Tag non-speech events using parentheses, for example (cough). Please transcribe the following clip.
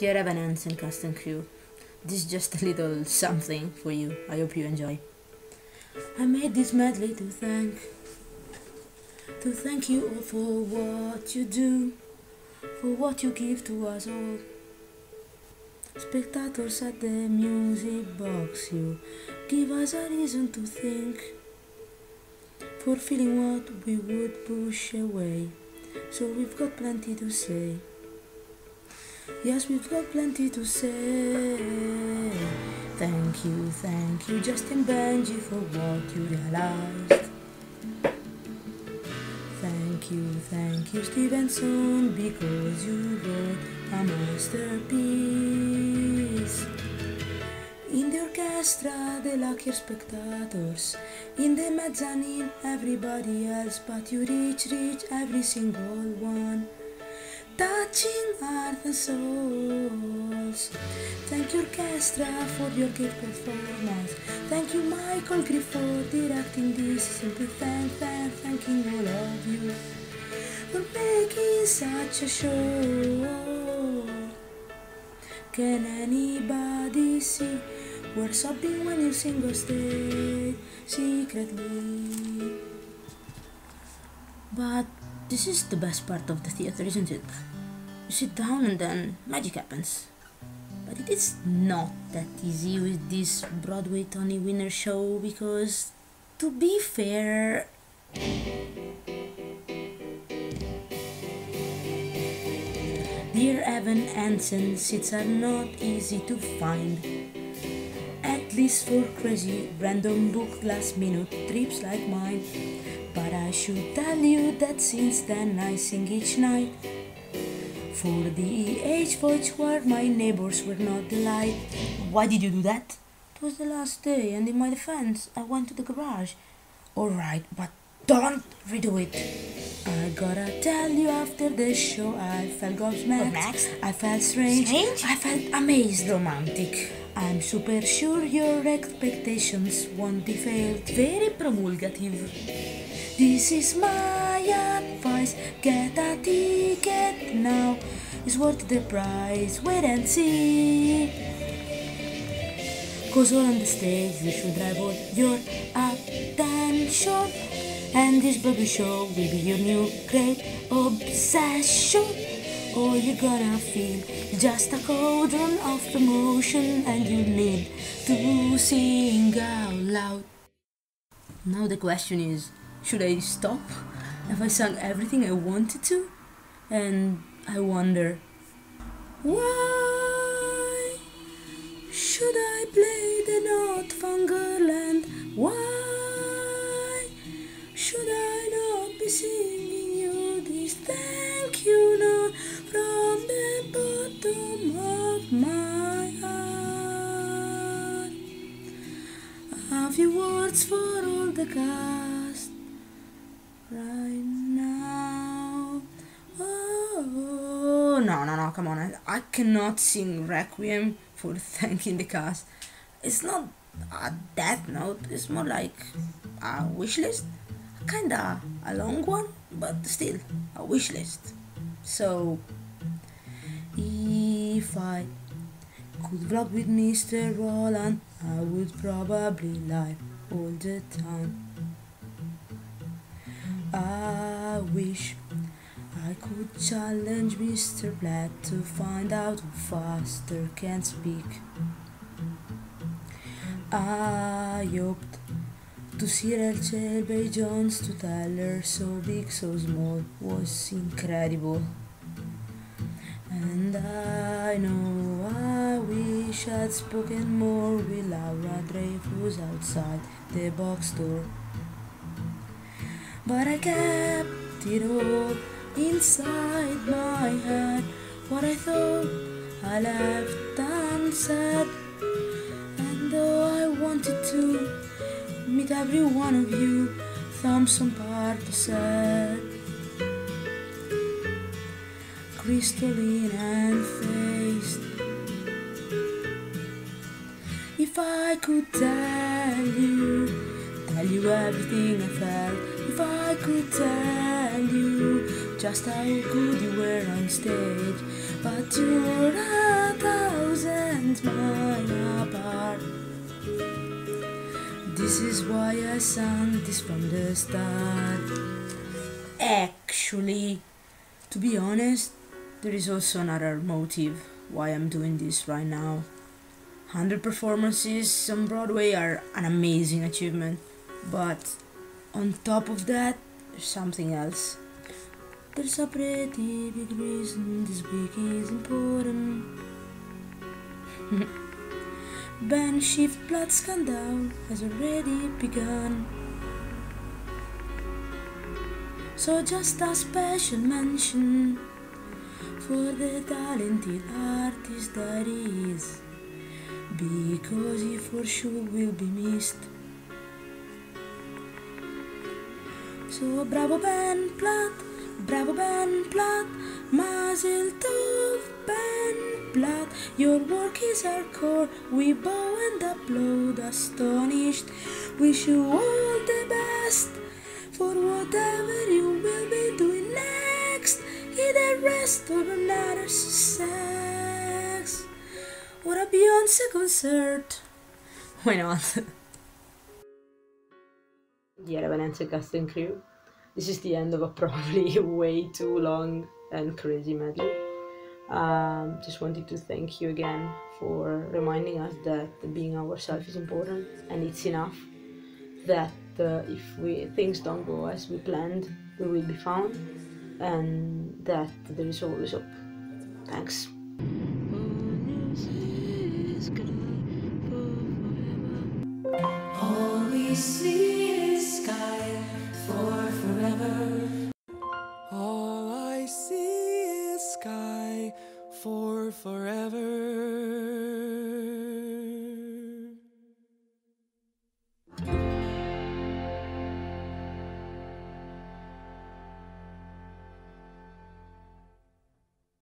Dear Evan Hansen and and crew, this is just a little something for you. I hope you enjoy. I made this medley to thank, to thank you all for what you do, for what you give to us all. Spectators at the music box, you give us a reason to think, for feeling what we would push away. So we've got plenty to say. Yes, we've got plenty to say. Thank you, thank you, Justin Benji, for what you realized. Thank you, thank you, Steven Levenson, because you wrote a masterpiece. In the orchestra, the luckier spectators. In the mezzanine, everybody else, but you reach, reach every single one touching hearts and souls. Thank you, orchestra, for your great performance. Thank you, Michael Griff, for directing this. Simply thank, thank, thanking all of you for making such a show. Can anybody see we're sobbing when you sing or stay secretly? But this is the best part of the theater, isn't it? You sit down and then magic happens. But it is not that easy with this Broadway Tony winner show because, to be fair, Dear Evan Hansen seats are not easy to find. At least for crazy, random book last minute trips like mine. But I should tell you that since then I sing each night. For the age voice where my neighbors were not delight. Why did you do that? It was the last day, and in my defense, I went to the garage. Alright, but don't redo it. I gotta tell you, after the show, I felt gobsmacked. Next? Oh, I felt strange. Strange? I felt amazed. Romantic. I'm super sure your expectations won't be failed. Very promulgative. This is my advice. Get a ticket now. It's worth the price. Wait and see. Cause all on the stage you should drive all your attention. And this baby show will be your new great obsession. All you're gonna feel just a cauldron of emotion, and you need to sing out loud. Now the question is should I stop? Have I sung everything I wanted to? And I wonder why should I play the note from Girland? Why right now. Oh no no no! Come on! I, I cannot sing Requiem for thanking the cast. It's not a death note. It's more like a wish list. Kinda a long one, but still a wish list. So if I could vlog with Mr. Roland, I would probably lie all the time. I wish I could challenge Mr. Black to find out who faster can speak. I hoped to see Rachel Shelby Jones to tell her so big, so small was incredible. And I know I wish I'd spoken more with Laura Dreyfuss outside the box door. But I kept it all inside my head. What I thought I left unsaid. And though I wanted to meet every one of you, Thompson Park said, crystalline and faced. If I could tell you, tell you everything I felt. If I could tell you just how good you were on stage, but you're a thousand miles apart. This is why I sang this from the start. Actually, to be honest, there is also another motive why I'm doing this right now. 100 performances on Broadway are an amazing achievement, but on top of that, there's something else. There's a pretty big reason this week is important. (laughs) Ben Shift blood scandal has already begun. So just a special mention for the talented artist that is, because he for sure will be missed. So bravo Ben Platt, bravo Ben Platt, Mazel Tov Ben Platt. Your work is hardcore, we bow and applaud astonished. Wish you all the best for whatever you will be doing next. Either rest or another success. Or a Beyonce concert. (laughs) Not? The Evan Hansen cast and crew. This is the end of a (laughs) probably way too long and crazy medley. Um, just wanted to thank you again for reminding us that being ourselves is important and it's enough that uh, if we things don't go as we planned, we will be found and that there is always hope. Thanks. See word.